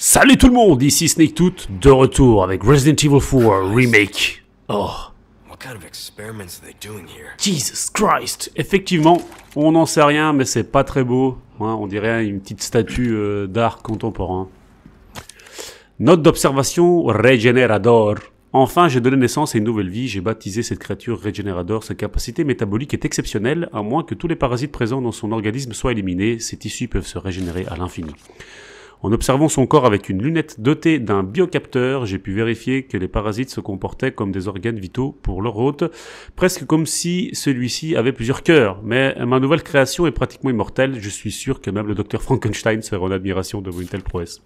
Salut tout le monde, ici Snake Tooth, de retour avec Resident Evil 4 Remake. Oh, What kind of experiments are they doing here? Jesus Christ Effectivement, on n'en sait rien, mais c'est pas très beau. hein, on dirait une petite statue euh, d'art contemporain. Note d'observation Regenerador. Enfin, j'ai donné naissance à une nouvelle vie. J'ai baptisé cette créature Regenerador. Sa capacité métabolique est exceptionnelle, à moins que tous les parasites présents dans son organisme soient éliminés. Ses tissus peuvent se régénérer à l'infini. En observant son corps avec une lunette dotée d'un biocapteur, j'ai pu vérifier que les parasites se comportaient comme des organes vitaux pour leur hôte, presque comme si celui-ci avait plusieurs cœurs. Mais ma nouvelle création est pratiquement immortelle, je suis sûr que même le docteur Frankenstein serait en admiration devant une telle prouesse.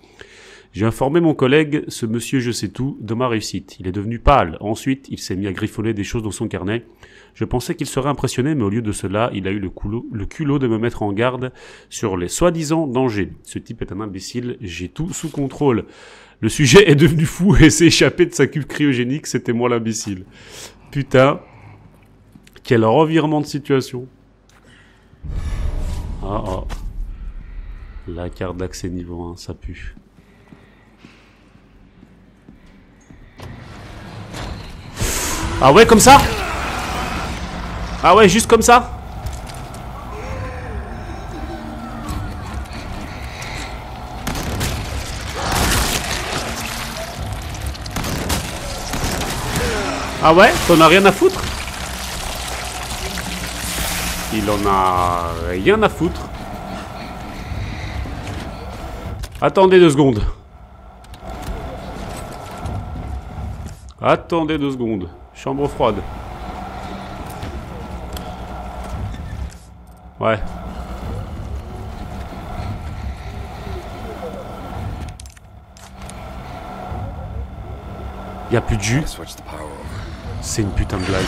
J'ai informé mon collègue, ce monsieur je sais tout, de ma réussite. Il est devenu pâle. Ensuite, il s'est mis à griffonner des choses dans son carnet. Je pensais qu'il serait impressionné, mais au lieu de cela, il a eu le culot, de me mettre en garde sur les soi-disant dangers. Ce type est un imbécile, j'ai tout sous contrôle. Le sujet est devenu fou et s'est échappé de sa cuve cryogénique, c'était moi l'imbécile. Putain. Quel revirement de situation. Ah ah. La carte d'accès niveau 1, ça pue. Ah ouais, comme ça Ah ouais, juste comme ça Ah ouais T'en as rien à foutre Il en a rien à foutre. Attendez deux secondes. Attendez deux secondes. Chambre froide. Ouais. Y a plus de jus. C'est une putain de blague.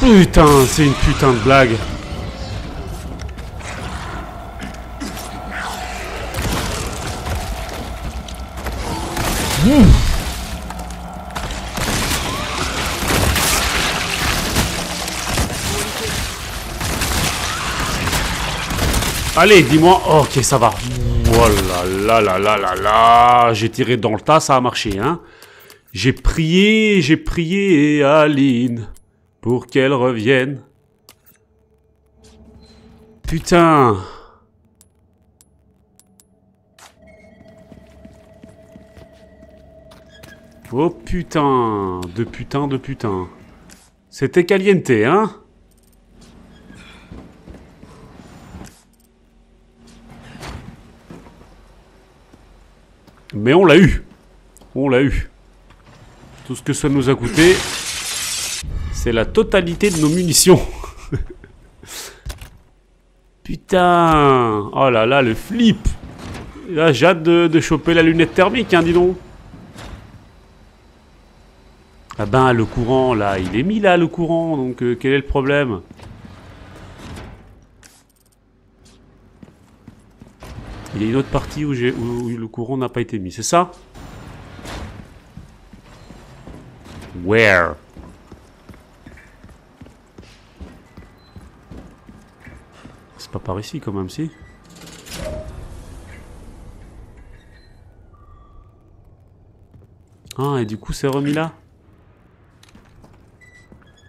Putain, c'est une putain de blague. Mmh. Allez, dis-moi. ok, ça va. Oh là là là là là là. J'ai tiré dans le tas, ça a marché, hein. J'ai prié, j'ai prié Aline pour qu'elle revienne. Putain. Oh putain, de putain, de putain. C'était caliente, hein? Mais on l'a eu. On l'a eu. Tout ce que ça nous a coûté, c'est la totalité de nos munitions. Putain Oh là là, le flip Là, j'ai hâte de, choper la lunette thermique, hein, dis donc. Ah ben, le courant, là, il est mis là, le courant, donc euh, quel est le problème? Il y a une autre partie où, où le courant n'a pas été mis, c'est ça? Where? C'est pas par ici quand même, si? Ah, et du coup, c'est remis là?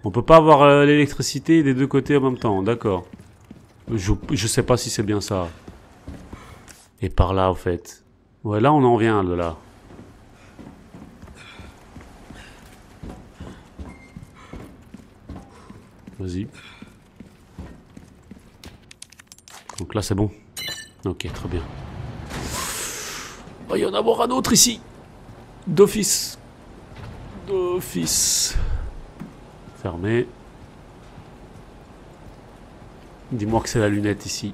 On peut pas avoir euh, l'électricité des deux côtés en même temps, d'accord. Je, je sais pas si c'est bien ça. Et par là, au fait. Ouais, là, on en vient de là. Vas-y. Donc là, c'est bon. Ok, très bien. Il va y en avoir un autre ici. D'office. D'office. Fermé. Dis-moi que c'est la lunette ici.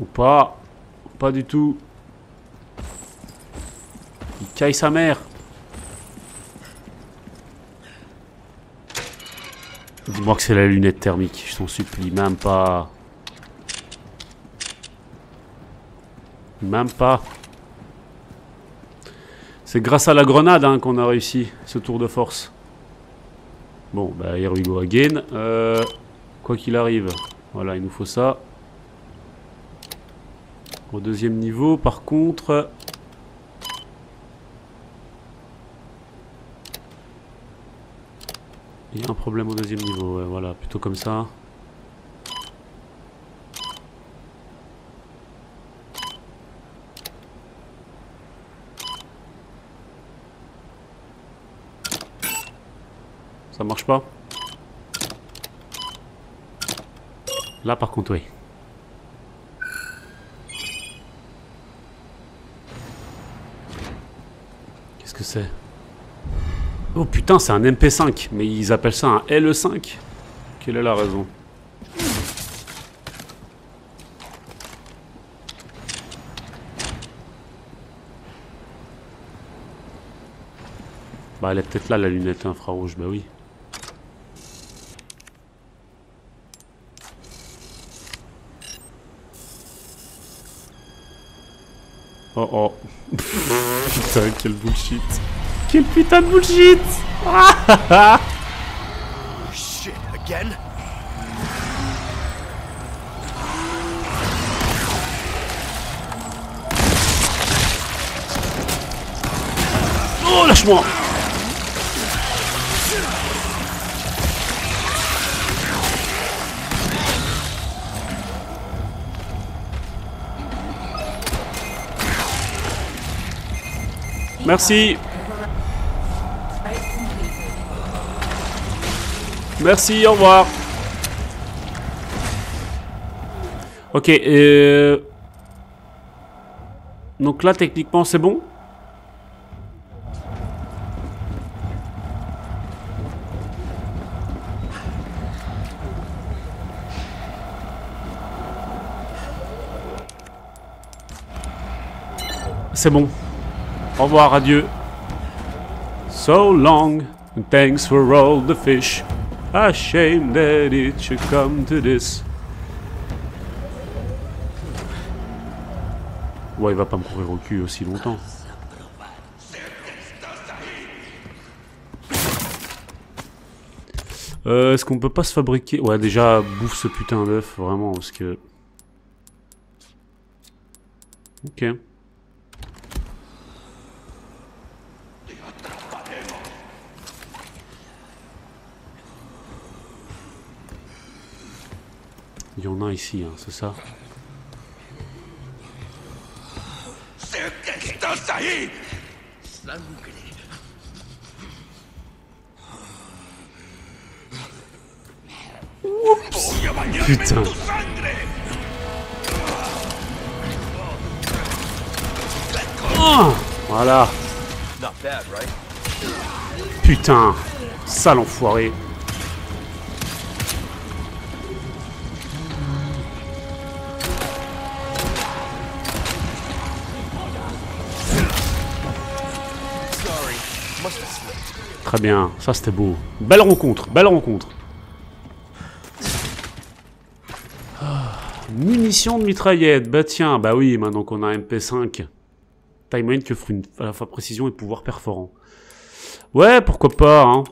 Ou pas. Pas du tout. Il caille sa mère. Dis-moi que c'est la lunette thermique, je t'en supplie, même pas. Même pas. C'est grâce à la grenade hein, qu'on a réussi ce tour de force. Bon, bah here we go again. Euh, quoi qu'il arrive, voilà, il nous faut ça. Au deuxième niveau, par contre... Il y a un problème au deuxième niveau, voilà, plutôt comme ça. Ça marche pas? Là par contre oui. Oh putain c'est un MP5 Mais ils appellent ça un LE5 Quelle est la raison? Bah elle est peut-être là la lunette infrarouge, bah oui. Oh oh. putain, quel bullshit. Quel putain de bullshit Shit, again? Oh, lâche-moi Merci. Merci, au revoir. Ok, euh... Donc là, techniquement, c'est bon? C'est bon. Au revoir, adieu. So long, and thanks for all the fish. A shame that it should come to this. Ouais, il va pas me courir au cul aussi longtemps. Euh, Est-ce qu'on peut pas se fabriquer... Ouais, déjà, bouffe ce putain d'œuf, vraiment, parce que... Ok. Il y en a ici, hein, c'est ça Putain. Oh, voilà. Putain. Sale enfoiré. Très bien, ça c'était beau. Belle rencontre, belle rencontre. Ah, munitions de mitraillette, bah tiens, bah oui, maintenant qu'on a un MP5. Taille moyenne que offre une, à fois précision et pouvoir perforant. Ouais, pourquoi pas, hein.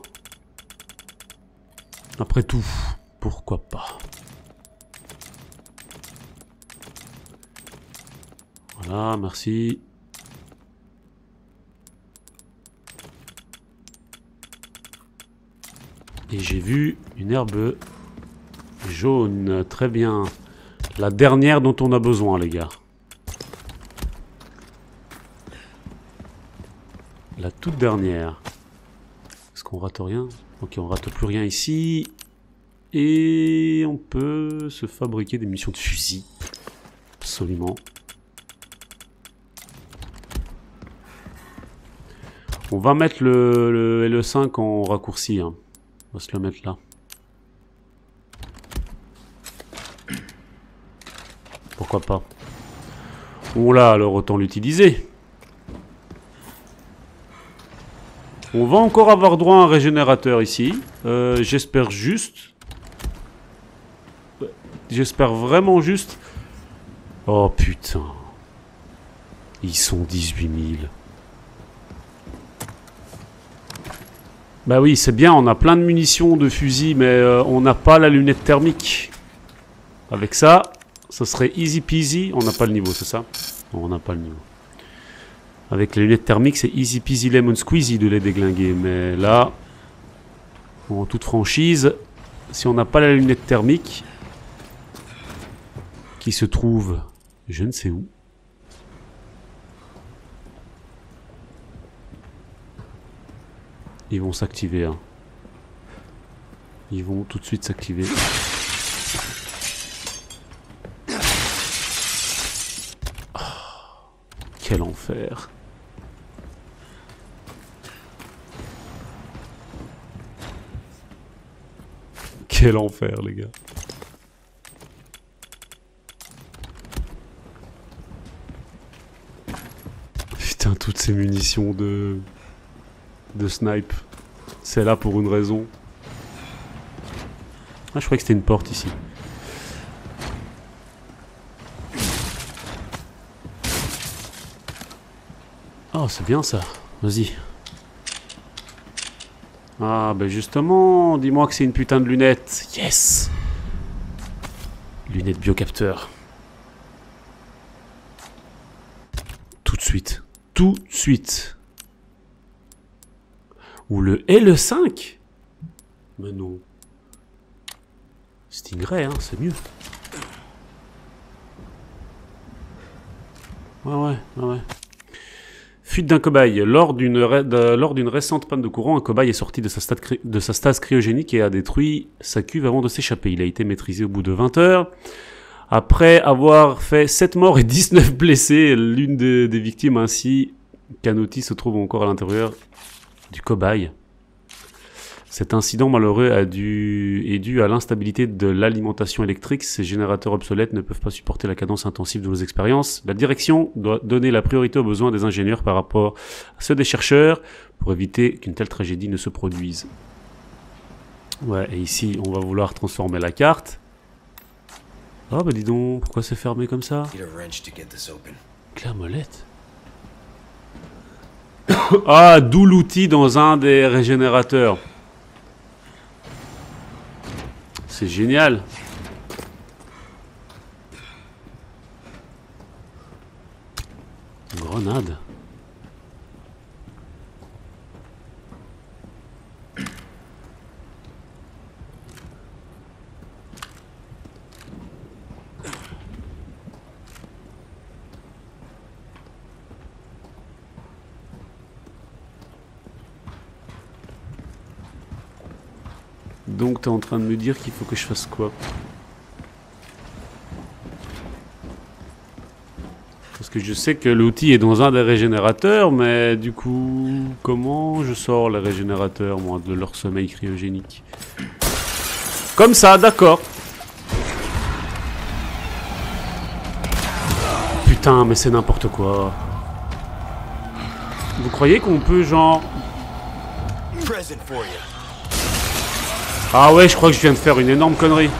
Après tout, pourquoi pas. Voilà, merci. Et j'ai vu une herbe jaune. Très bien. La dernière dont on a besoin, les gars. La toute dernière. Est-ce qu'on rate rien? Ok, on rate plus rien ici. Et on peut se fabriquer des munitions de fusil. Absolument. On va mettre le, le L5 en raccourci. hein. On va se le mettre là. Pourquoi pas On l'a, alors autant l'utiliser. On va encore avoir droit à un régénérateur ici. Euh, J'espère juste... J'espère vraiment juste... Oh putain. Ils sont 18 000. Bah oui, c'est bien, on a plein de munitions de fusil, mais euh, on n'a pas la lunette thermique. Avec ça, ce serait easy peasy. On n'a pas le niveau, c'est ça? Non, on n'a pas le niveau. Avec les lunettes thermiques, c'est easy peasy lemon squeezy de les déglinguer. Mais là, en toute franchise, si on n'a pas la lunette thermique, qui se trouve je ne sais où, ils vont s'activer. hein. Ils vont tout de suite s'activer. Ah, quel enfer. Quel enfer, les gars. Putain, toutes ces munitions de... de snipe. C'est là pour une raison. Ah, je croyais que c'était une porte ici. Oh, c'est bien ça. Vas-y. Ah, ben justement, dis-moi que c'est une putain de lunette. Yes Lunette biocapteur. Tout de suite. Tout de suite. Ou le L5 Mais non. Stingray, hein, c'est mieux. Ouais, ouais, ouais. Fuite d'un cobaye. Lors d'une récente panne de courant, un cobaye est sorti de sa, stase cryogénique et a détruit sa cuve avant de s'échapper. Il a été maîtrisé au bout de 20 heures. Après avoir fait 7 morts et 19 blessés, l'une des, des victimes ainsi outil se trouve encore à l'intérieur du cobaye. Cet incident malheureux a dû, est dû à l'instabilité de l'alimentation électrique. Ces générateurs obsolètes ne peuvent pas supporter la cadence intensive de nos expériences. La direction doit donner la priorité aux besoins des ingénieurs par rapport à ceux des chercheurs pour éviter qu'une telle tragédie ne se produise. Ouais, et ici, on va vouloir transformer la carte. Oh, bah dis donc, pourquoi c'est fermé comme ça? Need a wrench to get this open. Claire molette? ah, d'où l'outil dans un des régénérateurs. C'est génial. Grenade. Donc t'es en train de me dire qu'il faut que je fasse quoi Parce que je sais que l'outil est dans un des régénérateurs, mais du coup, comment je sors les régénérateurs, moi, de leur sommeil cryogénique Comme ça, d'accord. Putain, mais c'est n'importe quoi. Vous croyez qu'on peut, genre... Present for you. Ah ouais, je crois que je viens de faire une énorme connerie.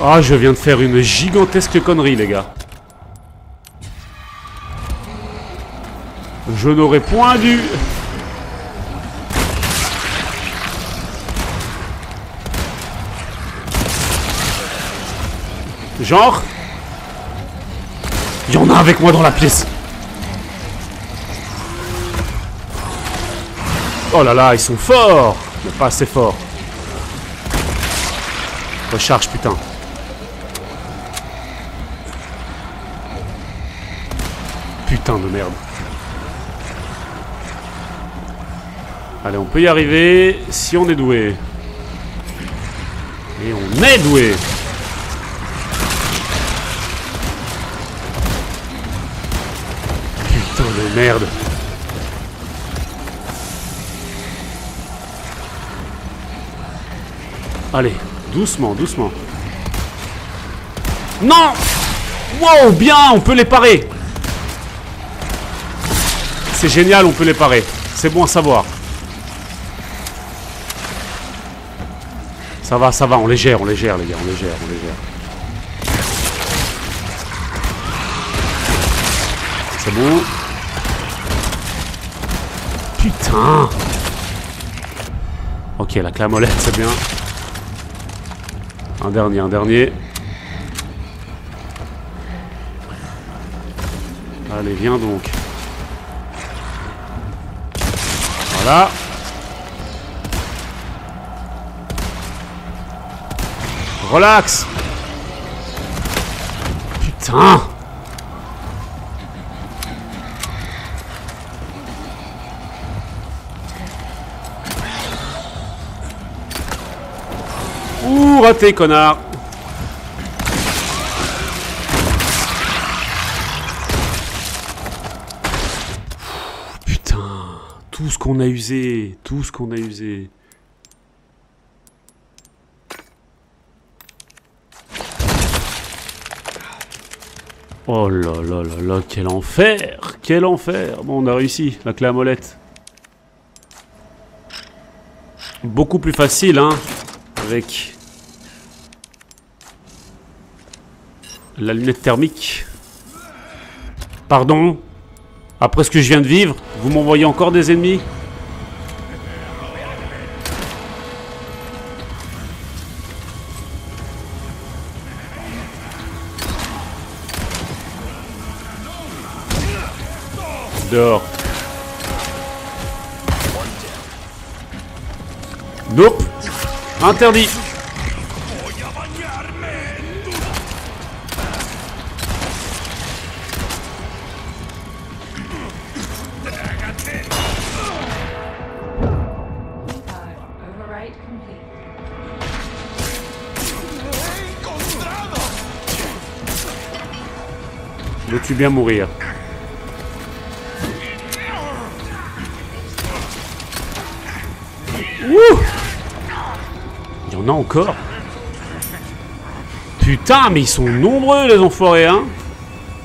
Ah, je viens de faire une gigantesque connerie, les gars. Je n'aurais point dû... Genre... Il y en a avec moi dans la pièce. Oh là là, ils sont forts Mais pas assez forts. Recharge, putain. Putain de merde. Allez, on peut y arriver si on est doué. Et on est doué. Putain de merde. Allez, doucement, doucement. Non Wow, bien, on peut les parer. C'est génial, on peut les parer. C'est bon à savoir. Ça va, ça va, on les gère, on les gère, les gars, on les gère, on les gère. C'est bon. Putain Ok, la clamolette, c'est bien. Un dernier, un dernier. Allez, viens donc. Voilà. Relax. Putain. Connard. Putain, tout ce qu'on a usé, tout ce qu'on a usé. Oh là là là là, quel enfer Quel enfer Bon, on a réussi, la clé à molette. Beaucoup plus facile, hein, avec la lunette thermique. Pardon Après ce que je viens de vivre, vous m'envoyez encore des ennemis? Dehors. Nope. Interdit. Veux-tu bien mourir Ouh Il y en a encore Putain, mais ils sont nombreux les enfoirés, hein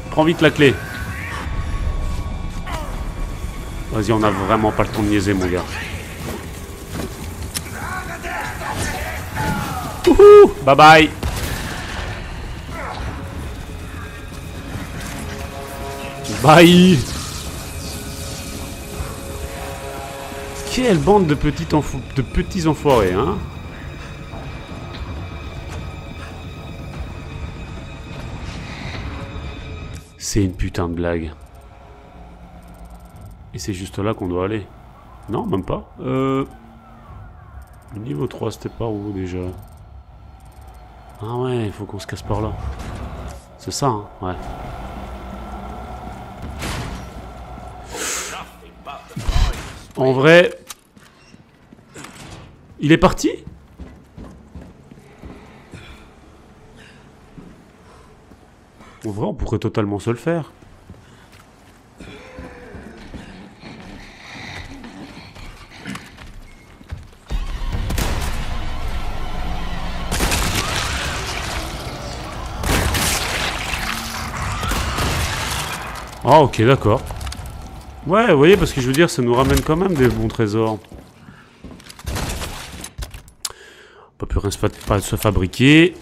Prends vite la clé. Vas-y, on a vraiment pas le temps de niaiser, mon gars. Wouhou Bye bye Bye Quelle bande de petits, enfo- de petits enfoirés, hein C'est une putain de blague. Et c'est juste là qu'on doit aller. Non, même pas. Euh... Le niveau 3, c'était par où déjà? Ah ouais, il faut qu'on se casse par là. C'est ça, hein Ouais. En vrai... Il est parti? En vrai, on pourrait totalement se le faire. Ah ok d'accord. Ouais, vous voyez, parce que je veux dire, ça nous ramène quand même des bons trésors. On peut plus rien se, fa- pas se fabriquer.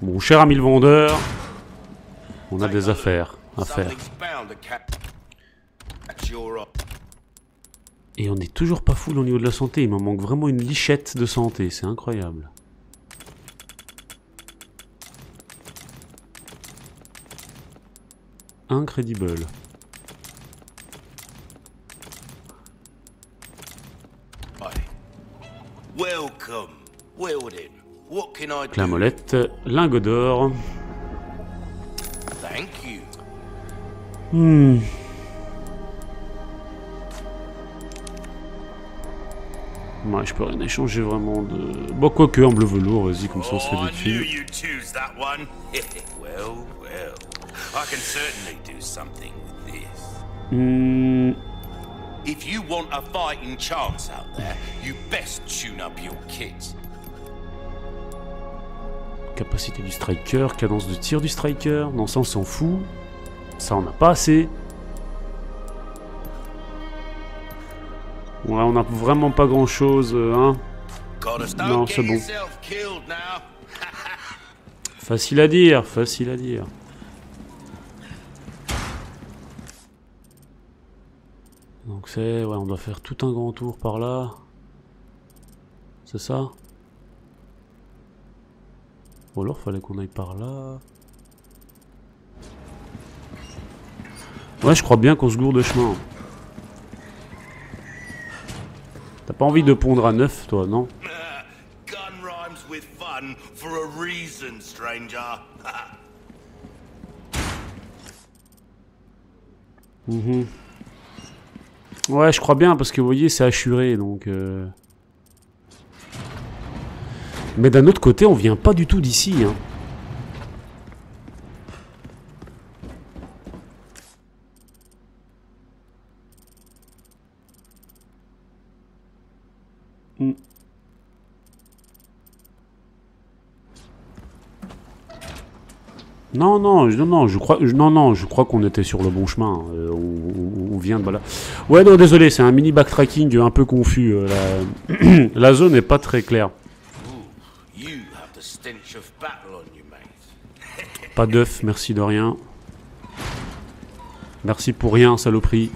Mon cher ami le vendeur, on a des affaires à faire. Et on n'est toujours pas full au niveau de la santé, il m'en manque vraiment une lichette de santé, c'est incroyable. Do? La molette, lingot d'or. Thank you. Hmm. Ouais, je peux rien échanger vraiment de... Bon, quoique, en bleu velours, vas-y, comme ça on se fait Oh, des I I can certainly do something with this. Hmm. If you want a fighting chance out there, you best tune up your kit. Capacité du striker, cadence de tir du striker. Non, ça on s'en fout. Ça on n'a pas assez. Ouais, on a vraiment pas grand chose, hein. Goddess, Non, c'est bon. Facile à dire, facile à dire. C'est... Ouais, on doit faire tout un grand tour par là. C'est ça? Ou alors fallait qu'on aille par là. Ouais, je crois bien qu'on se gourde de chemin. T'as pas envie de pondre à neuf, toi, non? Gun rhymes with fun for a reason, stranger. Mhm. Ouais, je crois bien, parce que vous voyez, c'est assuré, donc... euh. Mais d'un autre côté, on vient pas du tout d'ici, hein. Hmm. Non, non, non, non, je crois, non, non, je crois qu'on était sur le bon chemin. euh, on- vient de là. Ouais, non, désolé, c'est un mini backtracking un peu confus. euh, la... la zone n'est pas très claire. Pas d'œuf, merci de rien. Merci pour rien, saloperie.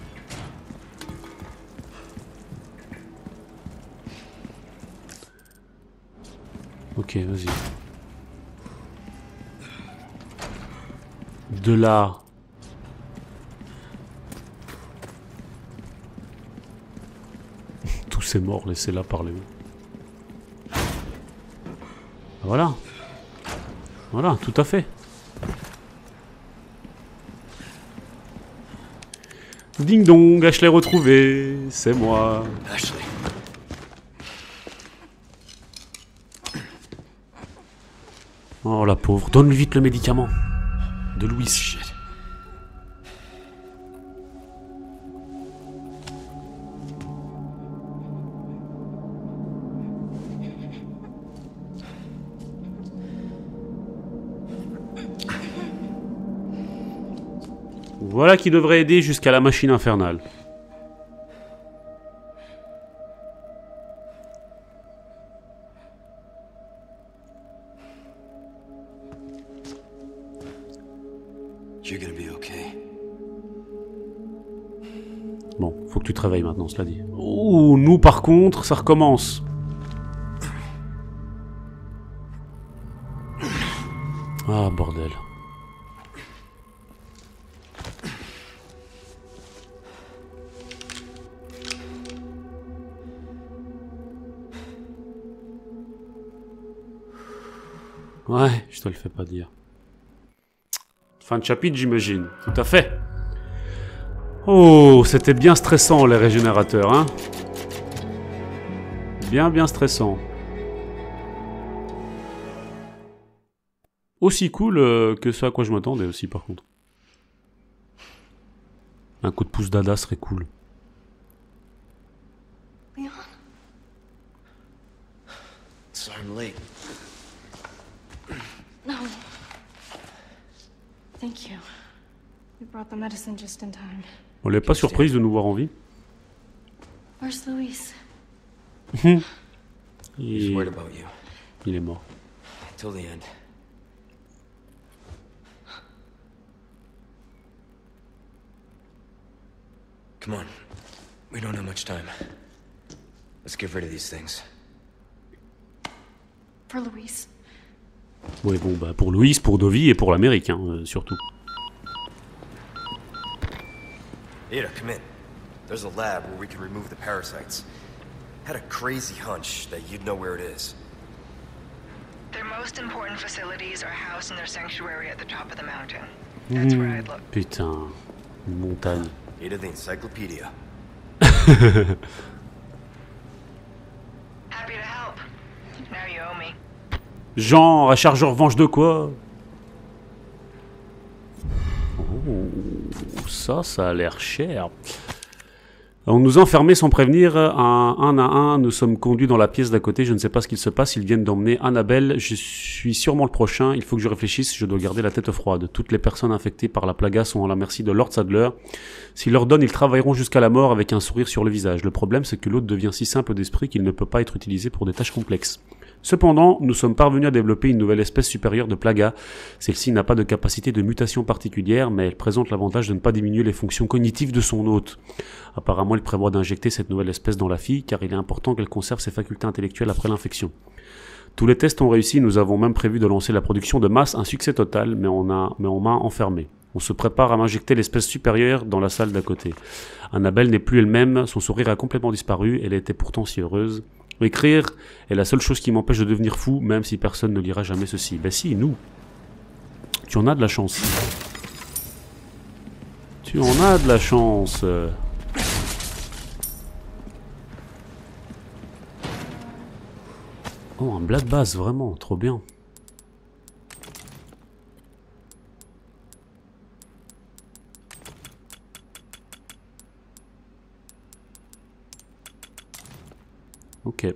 Ok, vas-y. De là. Tous ces morts, laissez-la parler. Voilà. Voilà, tout à fait. Ding dong, Ashley retrouvé, c'est moi. Ashley. Oh la pauvre, donne-lui vite le médicament. De Louis. Voilà qui devrait aider jusqu'à la machine infernale. Bon, faut que tu te réveilles maintenant, cela dit. Ouh, nous par contre, ça recommence. Pas dire. Fin de chapitre, j'imagine. Tout à fait. Oh, c'était bien stressant les régénérateurs, hein Bien, bien stressant. Aussi cool euh, que ce à quoi je m'attendais aussi, par contre. Un coup de pouce dada serait cool. Leon? Sorry I'm late. No. Thank you. You brought the medicine just in time. On n'est pas surprise de nous voir en vie. Where's Luis? Just Il, worried about you. il est mort. Till the end. Come on. We don't have much time. Let's get rid of these things. For Luis. Ouais, bon, bah pour Louise, pour Dovi et pour l'Amérique, hein, euh, surtout. Ada, come in. There's a lab where we can remove the parasites. Had a crazy hunch that you'd know where it is. Their most important facilities are housed in their sanctuary at the top of the mountain. That's where I'd look. Putain, une montagne. Ada the Encyclopedia. Happy to help. Now you owe me. Genre, un chargeur revanche de quoi? Oh, ça, ça a l'air cher. On nous a enfermés sans prévenir, un, un à un, nous sommes conduits dans la pièce d'à côté, je ne sais pas ce qu'il se passe, ils viennent d'emmener Annabelle, je suis sûrement le prochain, il faut que je réfléchisse, je dois garder la tête froide. Toutes les personnes infectées par la plaga sont à la merci de Lord Sadler. S'il leur donne, ils travailleront jusqu'à la mort avec un sourire sur le visage. Le problème, c'est que l'autre devient si simple d'esprit qu'il ne peut pas être utilisé pour des tâches complexes. Cependant, nous sommes parvenus à développer une nouvelle espèce supérieure de plaga. Celle-ci n'a pas de capacité de mutation particulière, mais elle présente l'avantage de ne pas diminuer les fonctions cognitives de son hôte. Apparemment, il prévoit d'injecter cette nouvelle espèce dans la fille, car il est important qu'elle conserve ses facultés intellectuelles après l'infection. Tous les tests ont réussi, nous avons même prévu de lancer la production de masse, un succès total, mais on, a, m'a enfermé. On se prépare à m'injecter l'espèce supérieure dans la salle d'à côté. Annabelle n'est plus elle-même, son sourire a complètement disparu, elle était pourtant si heureuse. Écrire est la seule chose qui m'empêche de devenir fou, même si personne ne lira jamais ceci. Ben si, nous. Tu en as de la chance. Tu en as de la chance. Oh, un blad basse, vraiment, trop bien. Ok.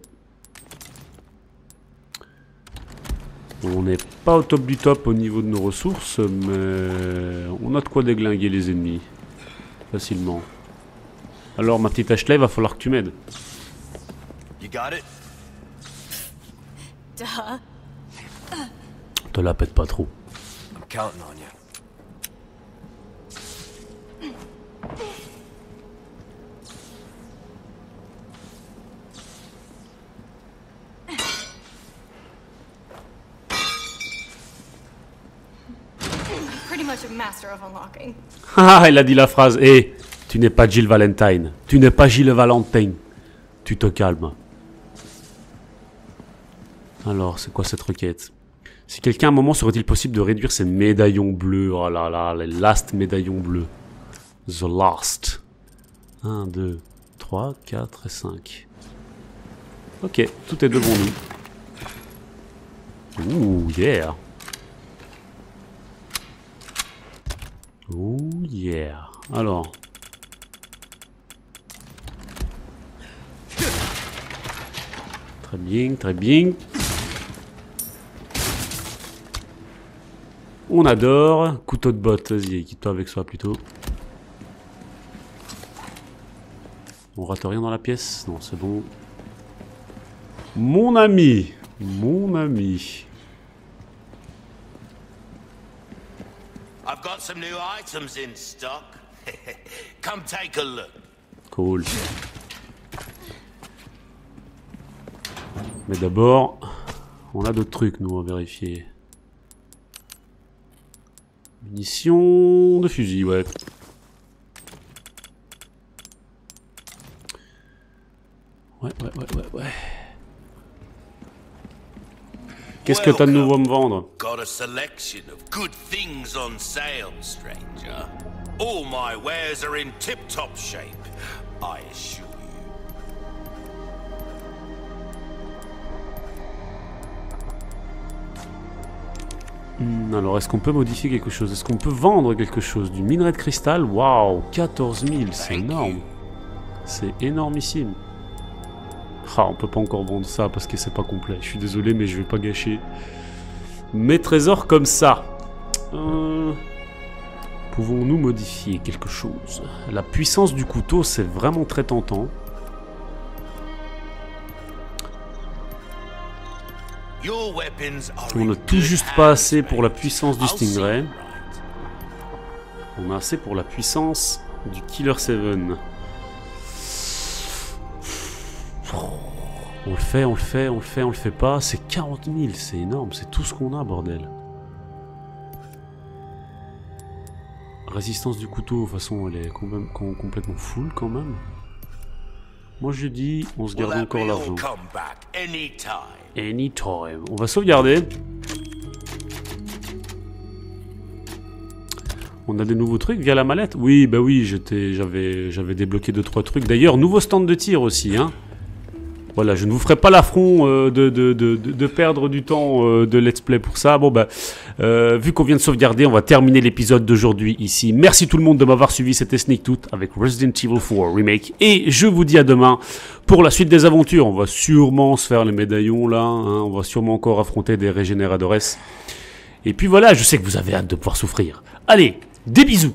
On n'est pas au top du top au niveau de nos ressources, mais on a de quoi déglinguer les ennemis. Facilement. Alors, ma petite Ashley, va falloir que tu m'aides. You got it? Duh. Te la pète pas trop. I'm counting on you. Pretty much a master of unlocking. Ah, il a dit la phrase. Hé, tu n'es pas Jill Valentine. Tu n'es pas Gilles Valentine. Tu te calmes. Alors, c'est quoi cette requête? Si quelqu'un à un moment serait-il possible de réduire ces médaillons bleus? Oh là là, les last médaillons bleus. The last. 1, 2, 3, 4 et 5. Ok, tout est devant nous. Ouh, yeah. Ouh, yeah. Alors. Très bien, très bien. On adore. Couteau de botte, vas-y, quitte-toi avec ça plutôt. On rate rien dans la pièce? Non, c'est bon. Mon ami. Mon ami. Got some new items in stock. Come take a look. Cool. Mais d'abord, on a d'autres trucs, nous, à vérifier. Munitions de fusil, ouais. Ouais, ouais, ouais, ouais, ouais. Qu'est-ce que t'as de nouveau à me vendre? Got a selection of good things on sale, stranger. All my wares are in tip-top shape, I assure you. Alors, est-ce qu'on peut modifier quelque chose? Est-ce qu'on peut vendre quelque chose? Du minerai de cristal? Waouh 14 000, c'est énorme. C'est énormissime. Ah, on peut pas encore vendre ça parce que c'est pas complet. Je suis désolé, mais je vais pas gâcher mes trésors comme ça. Euh, Pouvons-nous modifier quelque chose? La puissance du couteau, c'est vraiment très tentant. On n'a tout juste pas assez pour la puissance du Stingray. On a assez pour la puissance du Killer 7. On le fait, on le fait, on le fait, on le fait pas. C'est 40 000, c'est énorme, c'est tout ce qu'on a, bordel. Résistance du couteau, de toute façon, elle est complètement full quand même. Moi je dis, on se garde encore l'argent. anytime? On va sauvegarder. On a des nouveaux trucs via la mallette? Oui, bah oui, j'étais, j'avais, j'avais débloqué deux trois trucs. D'ailleurs, nouveau stand de tir aussi, hein. Voilà, je ne vous ferai pas l'affront euh, de, de, de, de- perdre du temps euh, de let's play pour ça. Bon bah, euh, vu qu'on vient de sauvegarder, on va terminer l'épisode d'aujourd'hui ici. Merci tout le monde de m'avoir suivi, c'était Sneak Tout avec Resident Evil 4 Remake. Et je vous dis à demain pour la suite des aventures. On va sûrement se faire les médaillons là, hein. on va sûrement encore affronter des régénéradores. Et puis voilà, je sais que vous avez hâte de pouvoir souffrir. Allez, des bisous